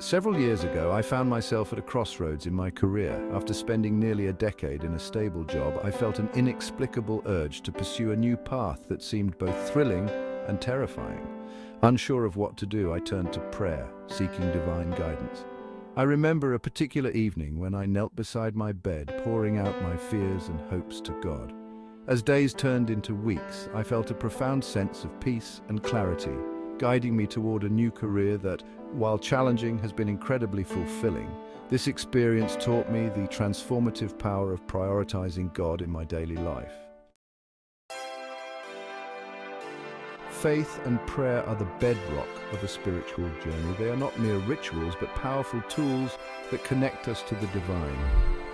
Several years ago, I found myself at a crossroads in my career. After spending nearly a decade in a stable job, I felt an inexplicable urge to pursue a new path that seemed both thrilling and terrifying. Unsure of what to do, I turned to prayer, seeking divine guidance. I remember a particular evening when I knelt beside my bed, pouring out my fears and hopes to God. As days turned into weeks, I felt a profound sense of peace and clarity, guiding me toward a new career that, while challenging, has been incredibly fulfilling. This experience taught me the transformative power of prioritizing God in my daily life. Faith and prayer are the bedrock of a spiritual journey. They are not mere rituals, but powerful tools that connect us to the divine.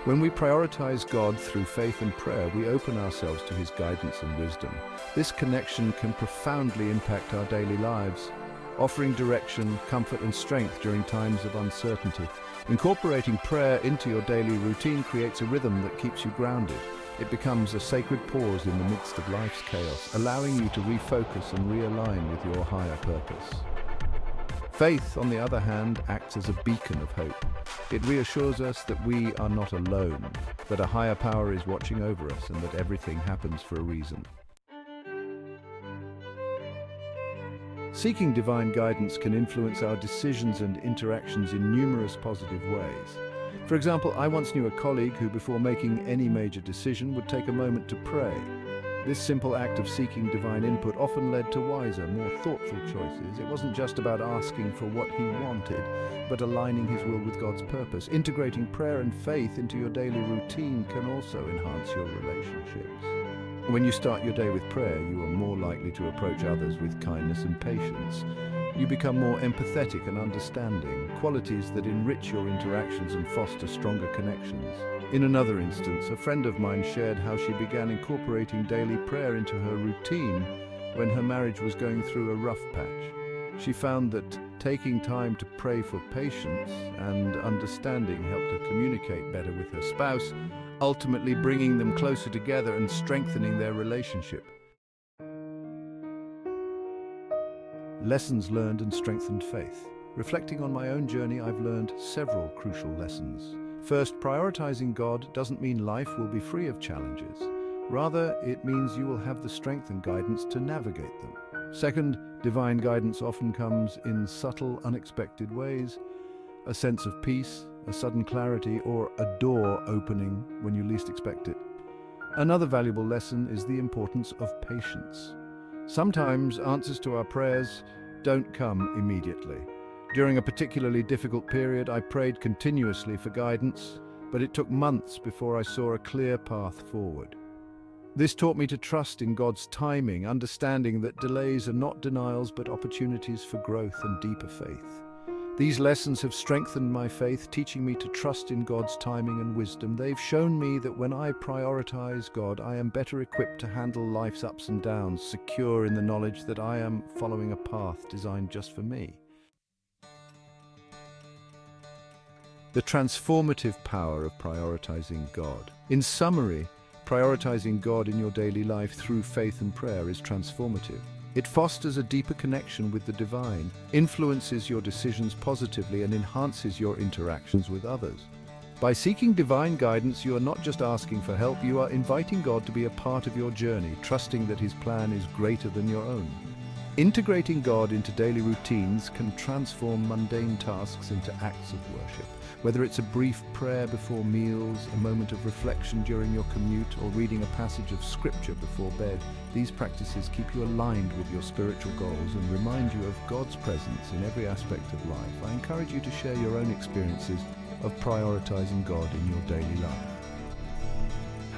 When we prioritize God through faith and prayer, we open ourselves to his guidance and wisdom. This connection can profoundly impact our daily lives, offering direction, comfort and strength during times of uncertainty. Incorporating prayer into your daily routine creates a rhythm that keeps you grounded. It becomes a sacred pause in the midst of life's chaos, allowing you to refocus and realign with your higher purpose. Faith, on the other hand, acts as a beacon of hope. It reassures us that we are not alone, that a higher power is watching over us and that everything happens for a reason. Seeking divine guidance can influence our decisions and interactions in numerous positive ways. For example, I once knew a colleague who, before making any major decision, would take a moment to pray. This simple act of seeking divine input often led to wiser, more thoughtful choices. It wasn't just about asking for what he wanted, but aligning his will with God's purpose. Integrating prayer and faith into your daily routine can also enhance your relationships. When you start your day with prayer, you are more likely to approach others with kindness and patience. You become more empathetic and understanding, qualities that enrich your interactions and foster stronger connections. In another instance, a friend of mine shared how she began incorporating daily prayer into her routine when her marriage was going through a rough patch. She found that taking time to pray for patience and understanding helped her communicate better with her spouse ultimately bringing them closer together and strengthening their relationship. Lessons learned and strengthened faith. Reflecting on my own journey, I've learned several crucial lessons. First, prioritizing God doesn't mean life will be free of challenges. Rather, it means you will have the strength and guidance to navigate them. Second, divine guidance often comes in subtle, unexpected ways. A sense of peace, a sudden clarity, or a door opening when you least expect it. Another valuable lesson is the importance of patience. Sometimes answers to our prayers don't come immediately. During a particularly difficult period, I prayed continuously for guidance, but it took months before I saw a clear path forward. This taught me to trust in God's timing, understanding that delays are not denials but opportunities for growth and deeper faith. These lessons have strengthened my faith, teaching me to trust in God's timing and wisdom. They've shown me that when I prioritize God, I am better equipped to handle life's ups and downs, secure in the knowledge that I am following a path designed just for me. The transformative power of prioritizing God. In summary, prioritizing God in your daily life through faith and prayer is transformative. It fosters a deeper connection with the divine, influences your decisions positively and enhances your interactions with others. By seeking divine guidance, you are not just asking for help, you are inviting God to be a part of your journey, trusting that his plan is greater than your own. Integrating God into daily routines can transform mundane tasks into acts of worship. Whether it's a brief prayer before meals, a moment of reflection during your commute, or reading a passage of scripture before bed, these practices keep you aligned with your spiritual goals and remind you of God's presence in every aspect of life. I encourage you to share your own experiences of prioritizing God in your daily life.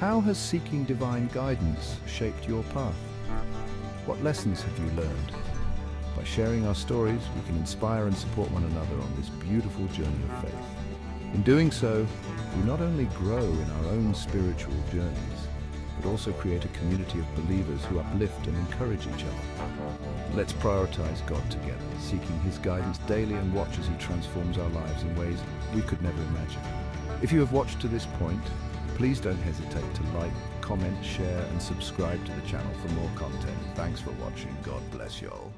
How has seeking divine guidance shaped your path? What lessons have you learned? By sharing our stories, we can inspire and support one another on this beautiful journey of faith. In doing so, we not only grow in our own spiritual journeys, but also create a community of believers who uplift and encourage each other. Let's prioritize God together, seeking His guidance daily and watch as He transforms our lives in ways we could never imagine. If you have watched to this point, please don't hesitate to like, comment, share and subscribe to the channel for more content. Thanks for watching. God bless you all.